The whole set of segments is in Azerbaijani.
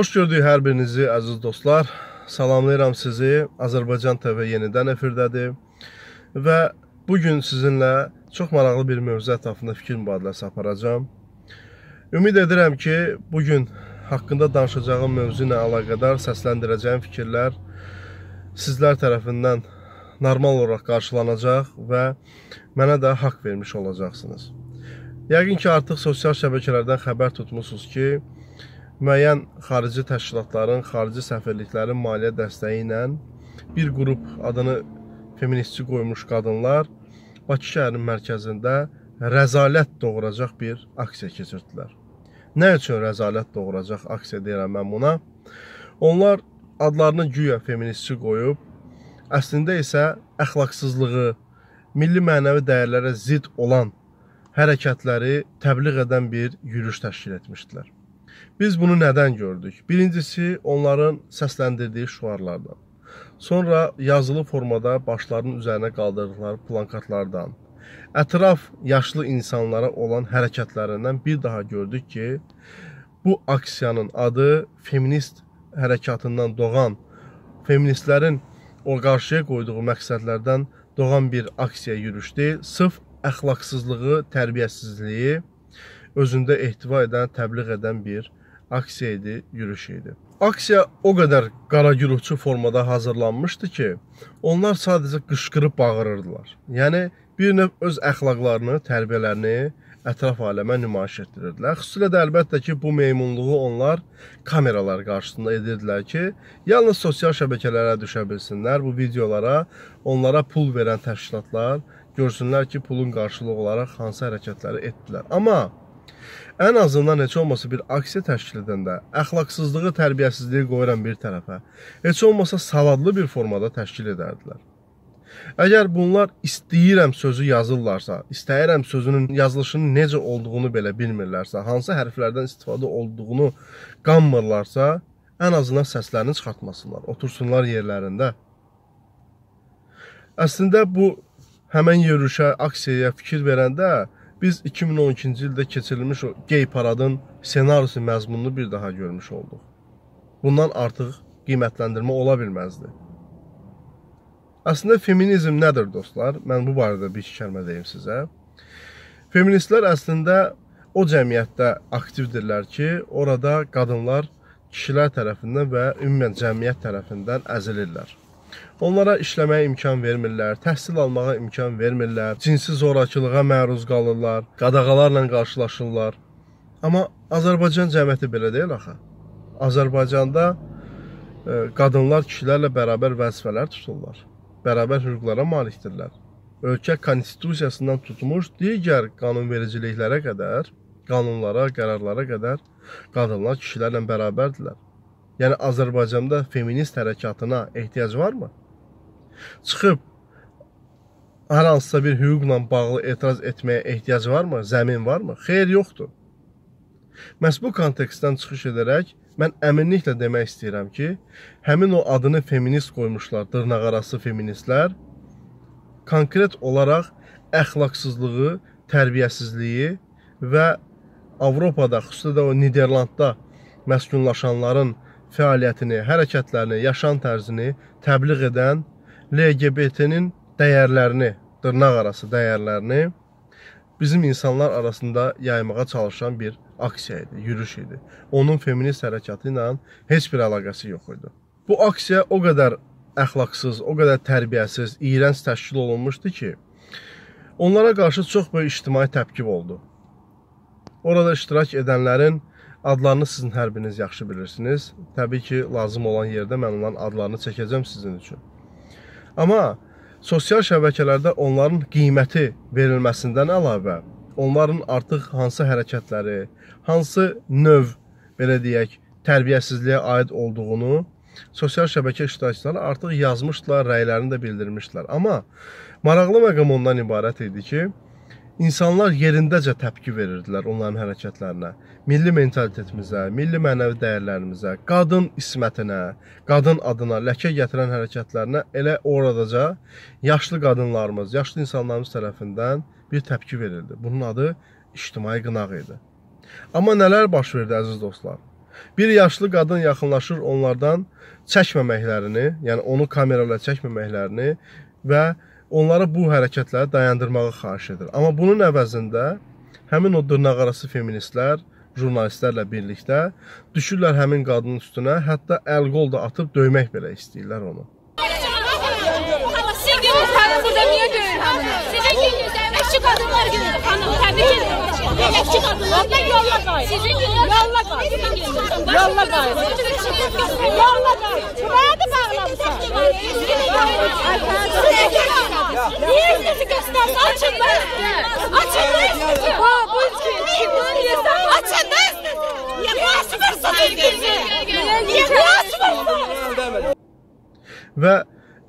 Xoş gördük hər birinizi əziz dostlar. Salamlayıram sizi. Azərbaycan TV yenidən efirdədir. Və bu gün sizinlə çox maraqlı bir mövzu ətrafında fikir mübadiləsi aparacağam. Ümid edirəm ki, bu gün haqqında danışacağım mövzu ilə əlaqədar səsləndirəcəyim fikirlər sizlər tərəfindən normal olaraq qarşılanacaq və mənə də haqq vermiş olacaqsınız. Yəqin ki, artıq sosial şəbəkələrdən xəbər tutmusunuz ki, müəyyən xarici təşkilatların, xarici səfirliklərin maliyyə dəstəyi ilə bir qrup adını feministçi qoymuş qadınlar Bakı şəhərinin mərkəzində rəzalət doğuracaq bir aksiya keçirdilər. Nə üçün rəzalət doğuracaq aksiya deyirəm mən buna? Onlar adlarını güya feministçi qoyub, əslində isə əxlaqsızlığı, milli mənəvi dəyərlərə zidd olan hərəkətləri təbliğ edən bir yürüyüş təşkil etmişdilər. Biz bunu nədən gördük? Birincisi, onların səsləndirdiyi şuarlardan. Sonra yazılı formada başlarının üzərinə qaldırdıqları plankatlardan, ətraf yaşlı insanlara olan hərəkətlərindən bir daha gördük ki, bu aksiyanın adı feminist hərəkatından doğan, feministlərin o qarşıya qoyduğu məqsədlərdən doğan bir aksiya yürüyüş deyil, sırf əxlaqsızlığı, tərbiyəsizliyi özündə ehtiva edən, təbliğ edən bir aksiya idi, yürüyüş idi. Aksiya o qədər qara güruhçu formada hazırlanmışdı ki, onlar sadəcə qışqırıb bağırırdılar. Yəni bir növ öz əxlaqlarını, tərbiyələrini ətraf aləmə nümayiş etdirirdilər. Xüsusilə də əlbəttə ki, bu meymunluğu onlar kameralar qarşısında edirdilər ki, yalnız sosial şəbəkələrə düşə bilsinlər, bu videolara onlara pul verən təşkilatlar görsünlər ki, pulun qarşılığı olaraq hansı hərəkətləri etdilər. Amma Ən azından heç olmasa bir aksiya təşkil edəndə əxlaqsızlığı, tərbiyəsizliyi qoyuram bir tərəfə. Heç olmasa savadlı bir formada təşkil edərdilər. Əgər bunlar istəyirəm sözü yazırlarsa, istəyirəm sözünün yazılışının necə olduğunu belə bilmirlərsə, hansı hərflərdən istifadə olduğunu qanmırlarsa, ən azından səslərini çıxartmasınlar, otursunlar yerlərində. Əslində bu həmən yürüyüşə, aksiyaya fikir verəndə Biz 2012-ci ildə keçirilmiş o gey paradın ssenarisi məzmununu bir daha görmüş olduq. Bundan artıq qiymətləndirmə ola bilməzdi. Əslində feminizm nədir dostlar? Mən bu barədə bir iki kəlmə deyim sizə. Feministlər əslində o cəmiyyətdə aktivdirlər ki, orada qadınlar kişilər tərəfindən və ümumən cəmiyyət tərəfindən əzilirlər. Onlara işləməyə imkan vermirlər, təhsil almağa imkan vermirlər, cinsi zorakılığa məruz qalırlar, qadağalarla qarşılaşırlar. Amma Azərbaycan cəmiyyəti belə deyil axı. Azərbaycanda e, qadınlar kişilərlə bərabər vəzifələr tuturlar. Bərabər hüquqlara malikdirlər. Ölkə konstitusiyasından tutmuş digər qanunvericiliklərə qədər, qanunlara, qərarlara qədər qadınlar kişilərlə bərabərdirlər. Yəni Azərbaycanda feminist hərəkatına ehtiyac varmı? çıxıb hər hansısa bir hüquqla bağlı etiraz etməyə ehtiyac varmı? Zəmin varmı? Xeyr, yoxdur. Məhz bu kontekstdən çıxış edərək mən əminliklə demək istəyirəm ki, həmin o adını feminist qoymuşlar, dırnaqarası feministlər konkret olaraq əxlaqsızlığı, tərbiyəsizliyi və Avropada, xüsusilə də o Niderlandda məskunlaşanların fəaliyyətini, hərəkətlərini, yaşam tərzini təbliğ edən LGBT-nin dəyərlərini, dırnaq arası dəyərlərini bizim insanlar arasında yaymağa çalışan bir aksiya idi, yürüyüş idi. Onun feminist hərəkatı ilə heç bir əlaqəsi yox idi. Bu aksiya o qədər əxlaqsız, o qədər tərbiyəsiz, iyrənc təşkil olunmuşdu ki, onlara qarşı çox böyük ictimai təpkib oldu. Orada iştirak edənlərin adlarını sizin hər biriniz yaxşı bilirsiniz. Təbii ki, lazım olan yerdə mən onların adlarını çəkəcəm sizin üçün. Amma sosial şəbəkələrdə onların qiyməti verilməsindən əlavə, onların artıq hansı hərəkətləri, hansı növ belə deyək, tərbiyəsizliyə aid olduğunu sosial şəbəkə iştirakçıları artıq yazmışdılar, rəylərini də bildirmişdilər. Amma maraqlı məqam ondan ibarət idi ki, İnsanlar yerindəcə təpki verirdilər onların hərəkətlərinə. Milli mentalitetimizə, milli mənəvi dəyərlərimizə, qadın ismətinə, qadın adına ləkə gətirən hərəkətlərinə elə oradaca yaşlı qadınlarımız, yaşlı insanlarımız tərəfindən bir təpki verildi. Bunun adı ictimai qınaq idi. Amma nələr baş verdi əziz dostlar? Bir yaşlı qadın yaxınlaşır onlardan çəkməməklərini, yəni onu kamerayla çəkməməklərini və onları bu hərəkətləri dayandırmağı xahiş edir. Amma bunun əvəzində həmin o dırnaqarası feministlər jurnalistlərlə birlikdə düşürlər həmin qadının üstünə, hətta əl-qol da atıb döymək belə istəyirlər onu. Hanımı? Sizin gününüz emekçi kadınlar günüdür hanım. Tebrik ederim. Kadınlar günü. Yolla gününüz yolla gününüz. Yolla gayet. Yolla. Buraya da bağlamışlar. Niye üstünüzü göstersin? Açın da. Açın da üstünü. Bu, bu üstünü. Açın da açmırsın üstünü? Niye açmırsın? Və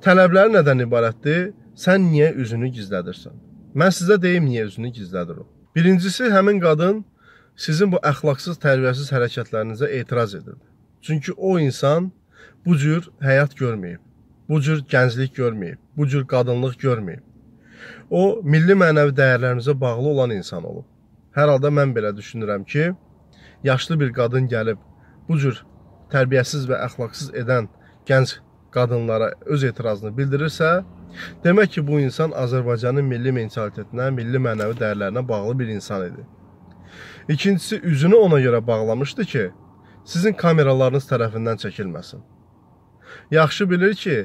tələbləri nədən ibarətdir? Sən niyə üzünü gizlədirsən? Mən sizə deyim niyə üzünü gizlədir o. Birincisi həmin qadın sizin bu əxlaqsız, tərbiyəsiz hərəkətlərinizə etiraz edir. Çünki o insan bu cür həyat görməyib. Bu cür gənclik görməyib. Bu cür qadınlıq görməyib. O milli mənəvi dəyərlərimizə bağlı olan insan olub. Hər halda mən belə düşünürəm ki, yaşlı bir qadın gəlib bu cür tərbiyəsiz və əxlaqsız edən gənc qadınlara öz etirazını bildirirsə, demək ki, bu insan Azərbaycanın milli mentalitetinə, milli mənəvi dəyərlərinə bağlı bir insan idi. İkincisi, üzünü ona görə bağlamışdı ki, sizin kameralarınız tərəfindən çəkilməsin. Yaxşı bilir ki,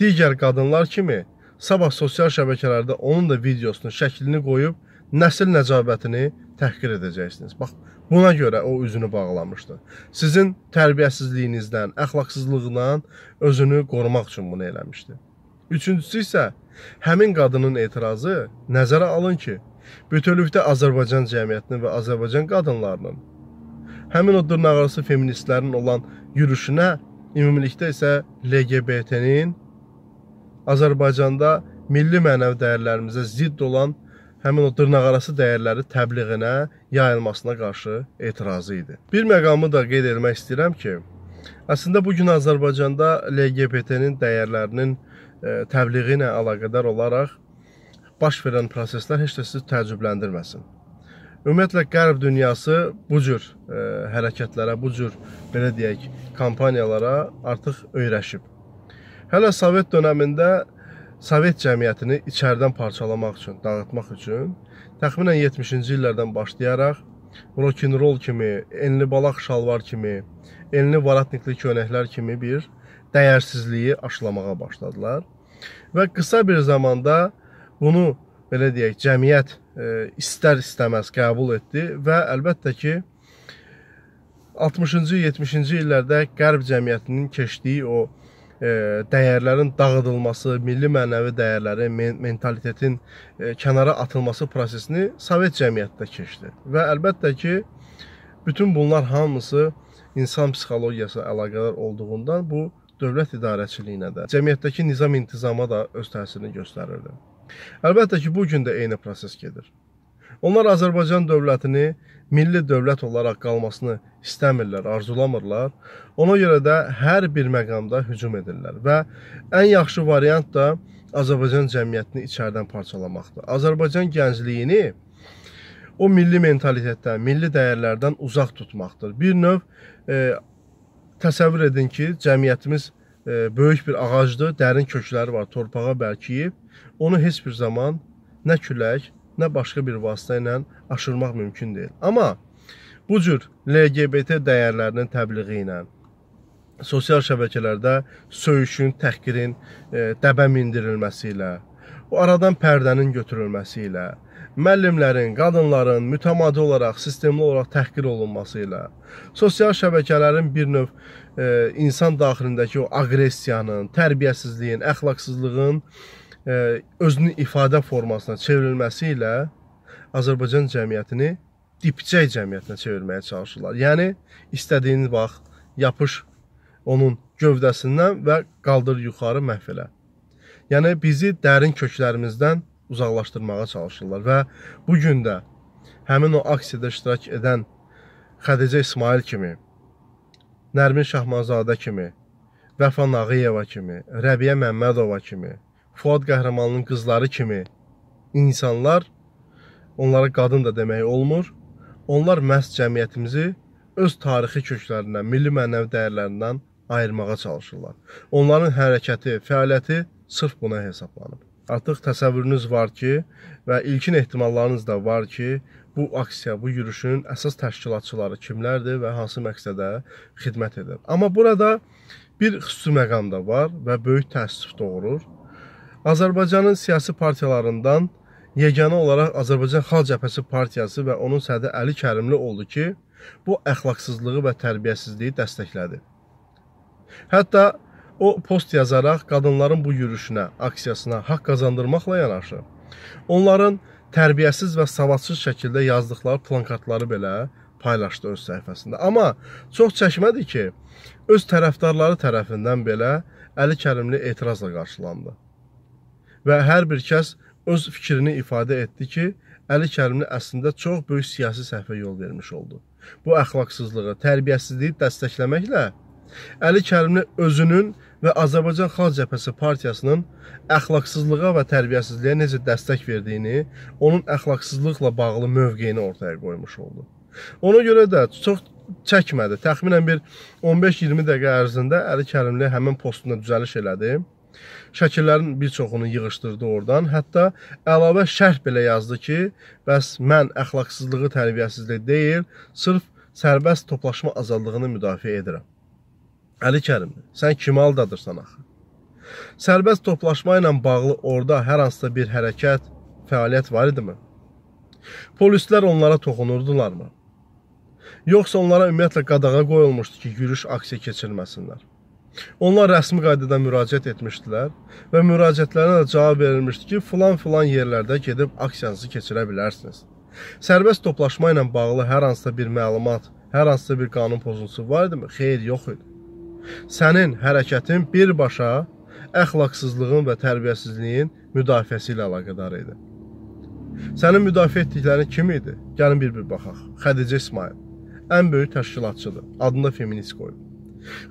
digər qadınlar kimi sabah sosial şəbəkələrdə onun da videosunu, şəklini qoyub nəsil nəcabətini təhqir edəcəksiniz. Bax, buna görə o üzünü bağlamışdı. Sizin tərbiyəsizliyinizdən, əxlaqsızlığından özünü qorumaq üçün bunu eləmişdi. Üçüncüsü isə həmin qadının etirazı nəzərə alın ki, bütövlükdə Azərbaycan cəmiyyətinin və Azərbaycan qadınlarının həmin o dırnaqarası feministlərin olan yürüşünə, ümumilikdə isə LGBT-nin Azərbaycanda milli mənəvi dəyərlərimizə zidd olan həmin o dırnaqarası dəyərləri təbliğinə, yayılmasına qarşı etirazı idi. Bir məqamı da qeyd etmək istəyirəm ki, əslində bu gün Azərbaycanda LGBT-nin dəyərlərinin təbliği ilə əlaqədar olaraq baş verən proseslər heç də sizi təəccübləndirməsin. Ümumiyyətlə qərb dünyası bu cür e, hərəkətlərə, bu cür belə deyək, kampaniyalara artıq öyrəşib. Hələ Sovet dövründə Sovet cəmiyyətini içəridən parçalamaq üçün, dağıtmaq üçün təxminən 70-ci illərdən başlayaraq rock-n-roll kimi, enli balaq şalvar kimi, enli varatnikli köynəklər kimi bir dəyərsizliyi aşılamağa başladılar. Və qısa bir zamanda bunu belə deyək, cəmiyyət e, istər-istəməz qəbul etdi və əlbəttə ki 60-cı, 70-ci illərdə qərb cəmiyyətinin keçdiyi o e, dəyərlərin dağıdılması, milli mənəvi dəyərlərin, men mentalitetin e, kənara atılması prosesini Sovet cəmiyyətdə keçdi. Və əlbəttə ki bütün bunlar hamısı insan psixologiyası əlaqədar olduğundan bu dövlət idarəçiliyinə də, cəmiyyətdəki nizam intizama da öz təsirini göstərirdi. Əlbəttə ki, bu gün də eyni proses gedir. Onlar Azərbaycan dövlətini milli dövlət olaraq qalmasını istəmirlər, arzulamırlar. Ona görə də hər bir məqamda hücum edirlər və ən yaxşı variant da Azərbaycan cəmiyyətini içəridən parçalamaqdır. Azərbaycan gəncliyini o milli mentalitetdən, milli dəyərlərdən uzaq tutmaqdır. Bir növ e, təsəvvür edin ki, cəmiyyətimiz e, böyük bir ağacdır, dərin kökləri var, torpağa bərkiyib onu heç bir zaman nə külək, nə başqa bir vasitə ilə aşırmaq mümkün deyil. Amma bu cür LGBT dəyərlərinin təbliği ilə sosial şəbəkələrdə söyüşün, təhqirin, e, dəbə mindirilməsi ilə, o aradan pərdənin götürülməsi ilə, müəllimlərin, qadınların mütəmadi olaraq, sistemli olaraq təhqir olunması ilə, sosial şəbəkələrin bir növ e, insan daxilindəki o aqressiyanın, tərbiyəsizliyin, əxlaqsızlığın özünü ifadə formasına çevrilməsi ilə Azərbaycan cəmiyyətini dipçək cəmiyyətinə çevirməyə çalışırlar. Yəni istədiyin vaxt yapış onun gövdəsindən və qaldır yuxarı məhv elə. Yəni bizi dərin köklərimizdən uzaqlaşdırmağa çalışırlar və bu gün də həmin o aksiyada iştirak edən Xədicə İsmail kimi, Nərmin Şahmazadə kimi, Vəfa Nağıyeva kimi, Rəbiyə Məmmədova kimi, Fuad qəhrəmanının qızları kimi insanlar, onlara qadın da demək olmur, onlar məhz cəmiyyətimizi öz tarixi köklərindən, milli mənəvi dəyərlərindən ayırmağa çalışırlar. Onların hərəkəti, fəaliyyəti sırf buna hesablanıb. Artıq təsəvvürünüz var ki, və ilkin ehtimallarınız da var ki, bu aksiya, bu yürüşün əsas təşkilatçıları kimlərdir və hansı məqsədə xidmət edir. Amma burada bir xüsusi məqam da var və böyük təəssüf doğurur. Azərbaycanın siyasi partiyalarından yeganə olaraq Azərbaycan Xalq Cəbhəsi partiyası və onun sədri Əli Kərimli oldu ki, bu əxlaqsızlığı və tərbiyəsizliyi dəstəklədi. Hətta o post yazaraq qadınların bu yürüşünə, aksiyasına haqq qazandırmaqla yanaşı, onların tərbiyəsiz və savadsız şəkildə yazdıqları plankatları belə paylaşdı öz səhifəsində. Amma çox çəkmədi ki, öz tərəfdarları tərəfindən belə Əli Kərimli etirazla qarşılandı. Və hər bir kəs öz fikrini ifadə etdi ki, Əli Kərimli əslində çox böyük siyasi səhvə yol vermiş oldu. Bu əxlaqsızlığı, tərbiyəsizliyi dəstəkləməklə Əli Kərimli özünün və Azərbaycan Xalq Cəbhəsi partiyasının əxlaqsızlığa və tərbiyəsizliyə necə dəstək verdiyini, onun əxlaqsızlıqla bağlı mövqeyini ortaya qoymuş oldu. Ona görə də çox çəkmədi. Təxminən bir 15-20 dəqiqə ərzində Əli Kərimli həmin postunda düzəliş elədi. Şəkillərin bir çoxunu yığışdırdı oradan. Hətta əlavə şərh belə yazdı ki, bəs mən əxlaqsızlığı, tərbiyəsizliyi deyil, sırf sərbəst toplaşma azadlığını müdafiə edirəm. Əli Kərim, sən kimi aldadırsan axı? Sərbəst toplaşma ilə bağlı orada hər hansısa bir hərəkət, fəaliyyət var idimi? Polislər onlara toxunurdularmı? Yoxsa onlara ümumiyyətlə qadağa qoyulmuşdu ki, yürüyüş aksiya keçirməsinlər? Onlar rəsmi qaydada müraciət etmişdilər və müraciətlərinə də cavab verilmişdi ki, filan-filan yerlərdə gedib aksiyanızı keçirə bilərsiniz. Sərbəst toplaşma ilə bağlı hər hansısa bir məlumat, hər hansısa bir qanun pozuntusu var idimi? Xeyr, yox idi. Sənin hərəkətin birbaşa əxlaqsızlığın və tərbiyəsizliyin müdafiəsi ilə əlaqədar idi. Sənin müdafiə etdiklərin kim idi? Gəlin bir-bir baxaq. Xədicə İsmail ən böyük təşkilatçıdır. Adını da feminist qoyub.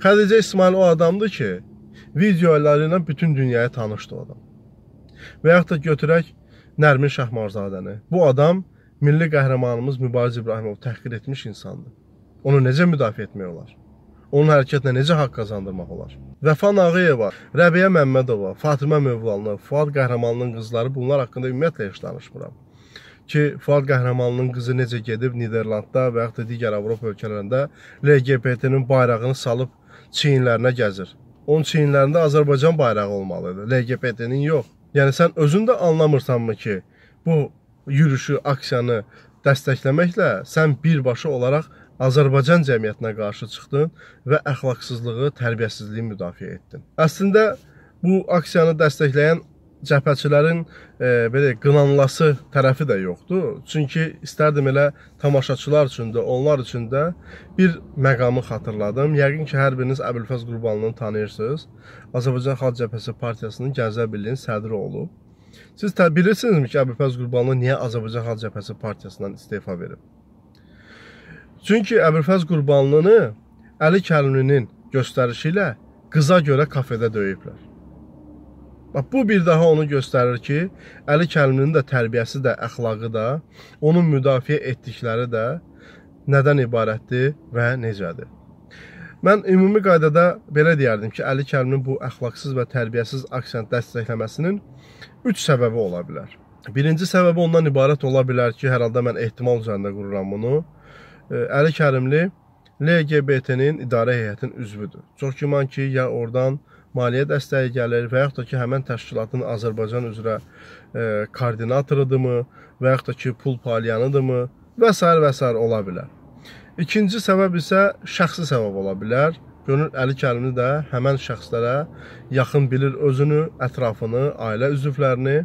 Xədicə İsmail o adamdır ki, videoları ilə bütün dünyaya tanışdı o adam. Və yaxud da götürək Nərmin Şahmarzadəni. Bu adam milli qəhrəmanımız Mübariz İbrahimov təhqir etmiş insandır. Onu necə müdafiə etmək olar? Onun hərəkətinə necə haqq qazandırmaq olar? Vəfa Nağıyeva, Rəbiyə Məmmədova, Fatimə Mövlanlı, Fuad Qəhrəmanlının qızları bunlar haqqında ümumiyyətlə heç danışmıram. Ki, Fuad Qəhrəmanlının qızı necə gedib Niderlandda və yaxud da digər Avropa ölkələrində LGBT-nin bayrağını salıb çiyinlərinə gəzir. Onun çiyinlərində Azərbaycan bayrağı olmalıdır, LGBT-nin yox. Yəni sən özün də anlamırsanmı ki, bu yürüşü, aksiyanı dəstəkləməklə sən birbaşa olaraq Azərbaycan cəmiyyətinə qarşı çıxdın və əxlaqsızlığı, tərbiyəsizliyi müdafiə etdin. Əslində bu aksiyanı dəstəkləyən cəbhəçilərin e, belə qınanılası tərəfi də yoxdur. Çünki istərdim elə tamaşaçılar üçün də, onlar üçün də bir məqamı xatırladım. Yəqin ki, hər biriniz Əbülfəz Qurbanlını tanıyırsınız. Azərbaycan Xalq Cəbhəsi Partiyasının Gənclər Birliyinin sədri olub. Siz bilirsinizmi ki, Əbülfəz Qurbanlı niyə Azərbaycan Xalq Cəbhəsi Partiyasından istefa verib? Çünki Əbülfəz Qurbanlını Əli Kərimlinin göstərişi ilə qıza görə kafedə döyüblər. Bax bu bir daha onu göstərir ki, Əli Kərimlinin də tərbiyəsi də, əxlaqı da, onun müdafiə etdikləri də nədən ibarətdir və necədir. Mən ümumi qaydada belə deyərdim ki, Əli Kərimlinin bu əxlaqsız və tərbiyəsiz aksiyanı dəstəkləməsinin 3 səbəbi ola bilər. Birinci səbəbi ondan ibarət ola bilər ki, hər halda mən ehtimal üzərində qururam bunu. Əli Kərimli LGBT-nin idarə heyətinin üzvüdür. Çox güman ki, ya oradan maliyyə dəstəyi gəlir və yaxud da ki, həmən təşkilatın Azərbaycan üzrə e, koordinatorudumu və yaxud da ki, pul paylayanıdırmı və s. və s. ola bilər. İkinci səbəb isə şəxsi səbəb ola bilər. Gönül Əli Kərimli də həmən şəxslərə yaxın bilir özünü, ətrafını, ailə üzvlərini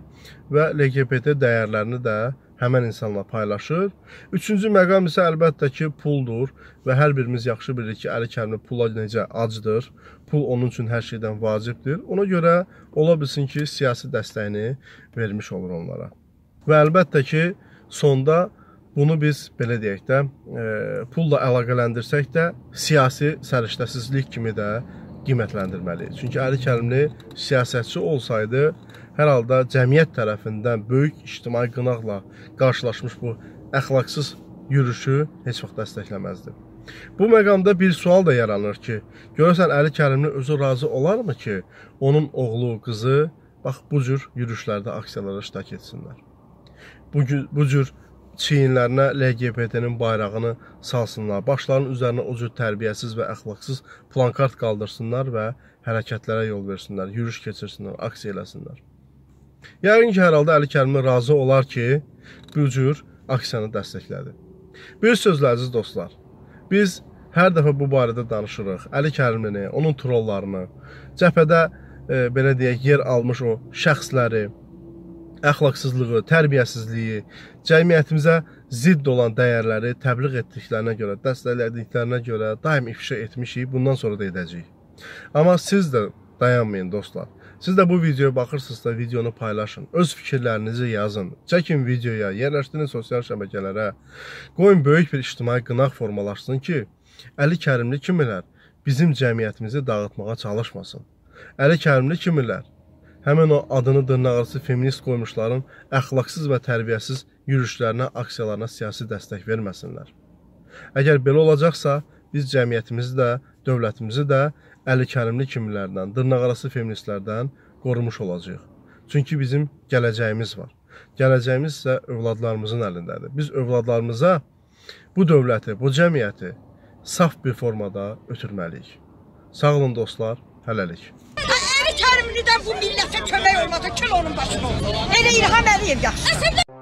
və LGBT dəyərlərini də həmən insanla paylaşır. Üçüncü məqam isə əlbəttə ki, puldur və hər birimiz yaxşı bilirik ki, Əli Kərimli pula necə acdır. Pul onun üçün hər şeydən vacibdir. Ona görə ola bilsin ki, siyasi dəstəyini vermiş olur onlara. Və əlbəttə ki, sonda bunu biz belə deyək də, e, pulla əlaqələndirsək də siyasi səriştəsizlik kimi də qiymətləndirməliyik. Çünki Əli Kərimli siyasətçi olsaydı, hər halda cəmiyyət tərəfindən böyük ictimai qınaqla qarşılaşmış bu əxlaqsız yürüşü heç vaxt dəstəkləməzdi. Bu məqamda bir sual da yaranır ki, görəsən Əli Kərimli özü razı olarmı ki, onun oğlu, qızı bax bu cür yürüşlərdə, aksiyalarda iştirak etsinlər? Bu bu cür çiyinlərinə LGBT-nin bayrağını salsınlar, başlarının üzərinə o cür tərbiyəsiz və əxlaqsız plankart qaldırsınlar və hərəkətlərə yol versinlər, yürüş keçirsinlər, aksiya eləsinlər. Yəqin ki, hər halda Əli Kərimli razı olar ki, bu cür aksiyanı dəstəklədi. Bir sözlə əziz dostlar, biz hər dəfə bu barədə danışırıq. Əli Kərimlini, onun trollarını, cəbhədə e, belə deyək, yer almış o şəxsləri, əxlaqsızlığı, tərbiyəsizliyi, cəmiyyətimizə zidd olan dəyərləri təbliğ etdiklərinə görə, dəstəklədiklərinə görə daim ifşa etmişik, bundan sonra da edəcəyik. Amma siz də dayanmayın dostlar. Siz də bu videoya baxırsınızsa videonu paylaşın. Öz fikirlərinizi yazın. Çəkin videoya, yerləşdirin sosial şəbəkələrə. Qoyun böyük bir ictimai qınaq formalaşsın ki, Əli Kərimli kimilər bizim cəmiyyətimizi dağıtmağa çalışmasın. Əli Kərimli kimilər həmin o adını dırnaqarası feminist qoymuşların əxlaqsız və tərbiyəsiz yürüşlərinə, aksiyalarına siyasi dəstək verməsinlər. Əgər belə olacaqsa, biz cəmiyyətimizi də, dövlətimizi də Əli Kərimli kimilərdən, dırnaqarası feministlərdən qorumuş olacağıq. Çünki bizim gələcəyimiz var. Gələcəyimiz isə övladlarımızın əlindədir. Biz övladlarımıza bu dövləti, bu cəmiyyəti saf bir formada ötürməliyik. Sağ olun dostlar, hələlik. Kərimlidən bu millətə kömək olmadı, kül onun başına olsun. Elə İlham Əliyev yaxşı.